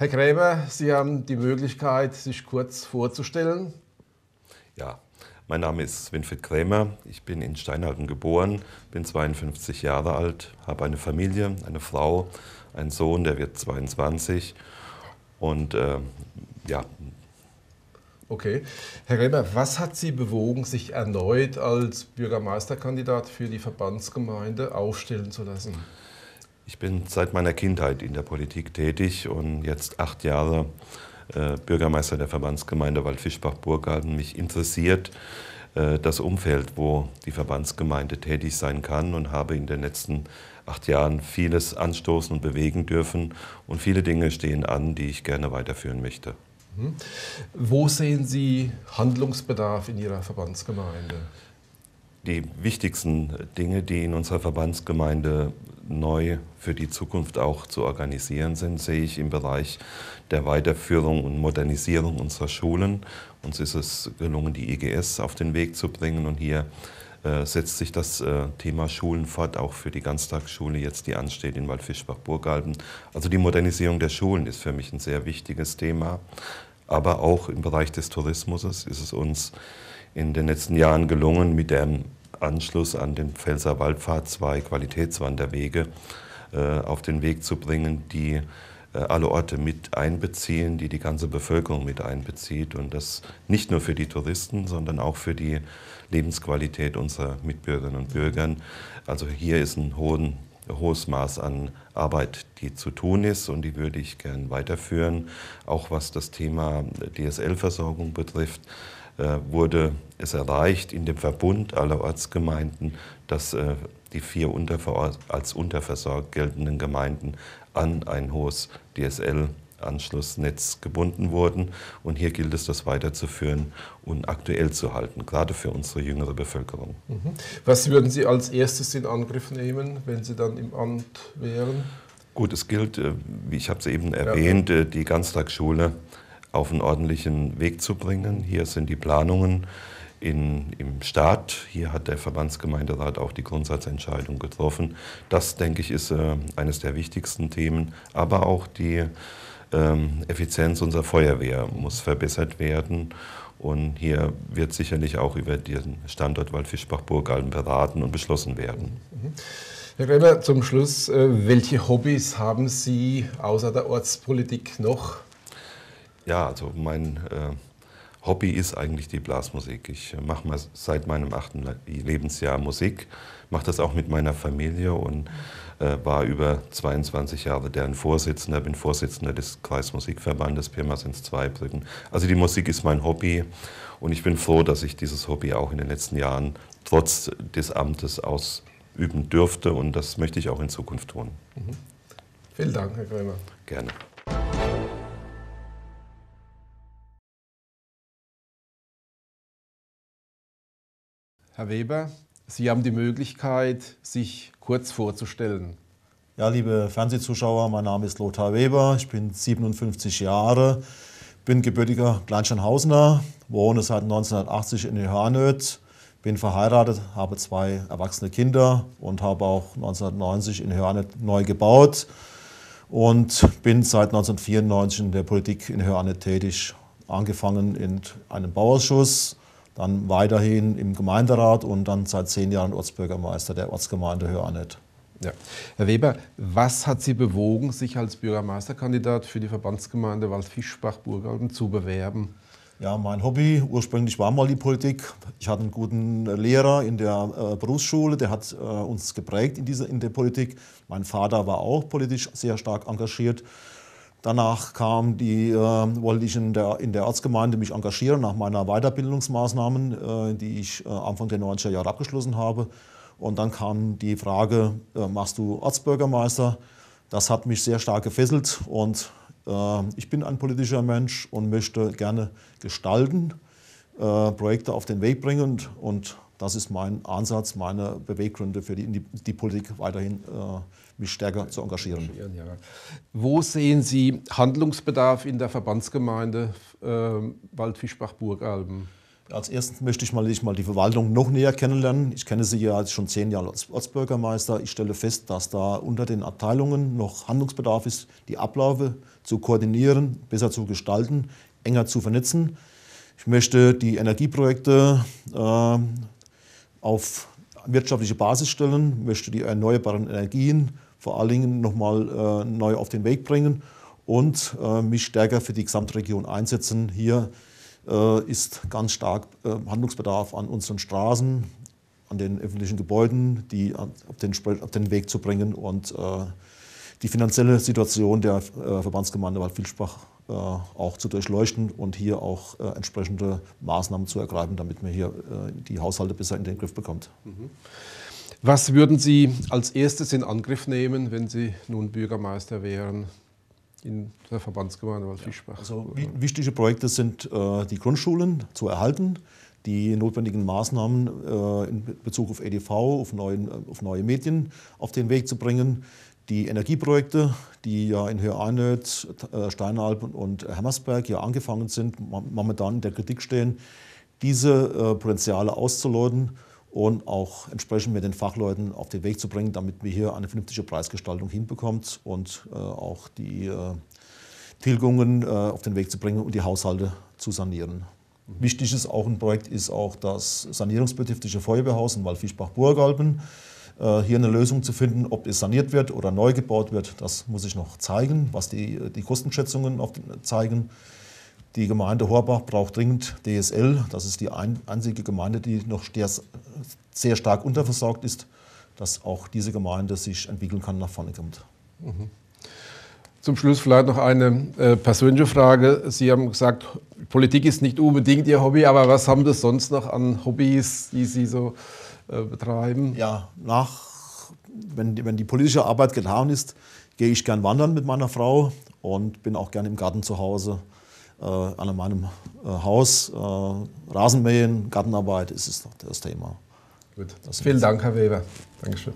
Herr Gräber, Sie haben die Möglichkeit, sich kurz vorzustellen. Ja, mein Name ist Winfried Krämer. Ich bin in Steinhalten geboren, bin 52 Jahre alt, habe eine Familie, eine Frau, einen Sohn, der wird 22. Und äh, ja. Okay. Herr Gräber, was hat Sie bewogen, sich erneut als Bürgermeisterkandidat für die Verbandsgemeinde aufstellen zu lassen? Ich bin seit meiner Kindheit in der Politik tätig und jetzt acht Jahre äh, Bürgermeister der Verbandsgemeinde Waldfischbach-Burgalden. Mich interessiert äh, das Umfeld, wo die Verbandsgemeinde tätig sein kann und habe in den letzten acht Jahren vieles anstoßen und bewegen dürfen. Und viele Dinge stehen an, die ich gerne weiterführen möchte. Mhm. Wo sehen Sie Handlungsbedarf in Ihrer Verbandsgemeinde? Die wichtigsten Dinge, die in unserer Verbandsgemeinde neu für die Zukunft auch zu organisieren sind, sehe ich im Bereich der Weiterführung und Modernisierung unserer Schulen. Uns ist es gelungen, die IGS auf den Weg zu bringen und hier äh, setzt sich das äh, Thema Schulen fort, auch für die Ganztagsschule jetzt, die ansteht in Waldfischbach-Burgalben. Also die Modernisierung der Schulen ist für mich ein sehr wichtiges Thema. Aber auch im Bereich des Tourismus ist es uns in den letzten Jahren gelungen, mit dem Anschluss an den Pfälzer Waldpfad zwei Qualitätswanderwege äh, auf den Weg zu bringen, die äh, alle Orte mit einbeziehen, die die ganze Bevölkerung mit einbezieht und das nicht nur für die Touristen, sondern auch für die Lebensqualität unserer Mitbürgerinnen und Bürger. Also hier ist ein hohen, hohes Maß an Arbeit, die zu tun ist und die würde ich gern weiterführen, auch was das Thema DSL-Versorgung betrifft. Äh, wurde es erreicht in dem Verbund aller Ortsgemeinden, dass äh, die vier als unterversorgt geltenden Gemeinden an ein hohes DSL-Anschlussnetz gebunden wurden. Und hier gilt es, das weiterzuführen und aktuell zu halten, gerade für unsere jüngere Bevölkerung. Mhm. Was würden Sie als erstes in Angriff nehmen, wenn Sie dann im Amt wären? Gut, es gilt, äh, wie ich habe es eben erwähnt, ja. die Ganztagsschule auf einen ordentlichen Weg zu bringen. Hier sind die Planungen in, im Staat. Hier hat der Verbandsgemeinderat auch die Grundsatzentscheidung getroffen. Das, denke ich, ist äh, eines der wichtigsten Themen. Aber auch die ähm, Effizienz unserer Feuerwehr muss verbessert werden. Und hier wird sicherlich auch über den Standort Waldfischbach-Burgalden beraten und beschlossen werden. Mhm. Herr Gräber, zum Schluss, äh, welche Hobbys haben Sie außer der Ortspolitik noch? Ja, also mein äh, Hobby ist eigentlich die Blasmusik. Ich äh, mache seit meinem achten Lebensjahr Musik, mache das auch mit meiner Familie und äh, war über 22 Jahre deren Vorsitzender, bin Vorsitzender des Kreismusikverbandes Pirmasens Zweibrücken. Also die Musik ist mein Hobby und ich bin froh, dass ich dieses Hobby auch in den letzten Jahren trotz des Amtes ausüben dürfte und das möchte ich auch in Zukunft tun. Mhm. Vielen Dank, Herr Krämer. Gerne. Herr Weber, Sie haben die Möglichkeit, sich kurz vorzustellen. Ja, liebe Fernsehzuschauer, mein Name ist Lothar Weber, ich bin 57 Jahre, bin gebürtiger Kleinsteinhausener, wohne seit 1980 in Hörnöth, bin verheiratet, habe zwei erwachsene Kinder und habe auch 1990 in Hörnöth neu gebaut und bin seit 1994 in der Politik in Hörnöth tätig, angefangen in einem Bauausschuss, dann weiterhin im Gemeinderat und dann seit zehn Jahren Ortsbürgermeister der Ortsgemeinde Hörnet. Ja. Herr Weber, was hat Sie bewogen, sich als Bürgermeisterkandidat für die Verbandsgemeinde Waldfischbach-Burgalden zu bewerben? Ja, mein Hobby ursprünglich war mal die Politik. Ich hatte einen guten Lehrer in der äh, Berufsschule, der hat äh, uns geprägt in, diese, in der Politik. Mein Vater war auch politisch sehr stark engagiert. Danach kam die, äh, wollte ich in der, in der Ortsgemeinde mich engagieren nach meiner Weiterbildungsmaßnahmen, äh, die ich äh, Anfang der 90er Jahre abgeschlossen habe. Und dann kam die Frage, äh, machst du Ortsbürgermeister? Das hat mich sehr stark gefesselt und äh, ich bin ein politischer Mensch und möchte gerne gestalten, äh, Projekte auf den Weg bringen und, und das ist mein Ansatz, meine Beweggründe für die, die, die Politik weiterhin äh, mich stärker zu engagieren. Ja. Wo sehen Sie Handlungsbedarf in der Verbandsgemeinde äh, Waldfischbach-Burgalben? Als erstes möchte ich mal, ich mal die Verwaltung noch näher kennenlernen. Ich kenne sie ja schon zehn Jahre als Ortsbürgermeister. Ich stelle fest, dass da unter den Abteilungen noch Handlungsbedarf ist, die Abläufe zu koordinieren, besser zu gestalten, enger zu vernetzen. Ich möchte die Energieprojekte äh, auf wirtschaftliche Basis stellen, möchte die erneuerbaren Energien vor allen Dingen nochmal äh, neu auf den Weg bringen und äh, mich stärker für die Gesamtregion einsetzen. Hier äh, ist ganz stark äh, Handlungsbedarf an unseren Straßen, an den öffentlichen Gebäuden, die auf den, auf den Weg zu bringen und äh, die finanzielle Situation der Verbandsgemeinde Waldvilsbach auch zu durchleuchten und hier auch entsprechende Maßnahmen zu ergreifen, damit man hier die Haushalte besser in den Griff bekommt. Mhm. Was würden Sie als erstes in Angriff nehmen, wenn Sie nun Bürgermeister wären? in der Verbandsgemeinde Waldfischbach. Also wichtige Projekte sind äh, die Grundschulen zu erhalten, die notwendigen Maßnahmen äh, in Bezug auf EDV, auf, neuen, äh, auf neue Medien auf den Weg zu bringen, die Energieprojekte, die ja in Höhe-Einöd, äh, Steinalpen und Hammersberg ja angefangen sind, momentan in der Kritik stehen, diese äh, Potenziale auszuloten und auch entsprechend mit den Fachleuten auf den Weg zu bringen, damit wir hier eine vernünftige Preisgestaltung hinbekommt und äh, auch die Tilgungen auf den Weg zu bringen und die Haushalte zu sanieren. Mhm. Wichtig ist auch ein Projekt ist auch das sanierungsbedürftige Feuerwehrhaus in Waldfischbach-Burgalben. Äh, hier eine Lösung zu finden, ob es saniert wird oder neu gebaut wird, das muss ich noch zeigen, was die, die Kostenschätzungen zeigen. Die Gemeinde Horbach braucht dringend DSL. Das ist die einzige Gemeinde, die noch sehr stark unterversorgt ist, dass auch diese Gemeinde sich entwickeln kann, nach vorne kommt. Mhm. Zum Schluss vielleicht noch eine äh, persönliche Frage. Sie haben gesagt, Politik ist nicht unbedingt Ihr Hobby, aber was haben Sie sonst noch an Hobbys, die Sie so äh, betreiben? Ja, nach, wenn, wenn die politische Arbeit getan ist, gehe ich gern wandern mit meiner Frau und bin auch gern im Garten zu Hause äh, an meinem äh, Haus. Äh, Rasenmähen, Gartenarbeit ist das Thema. Gut. Vielen Dank, Herr Weber. Dankeschön.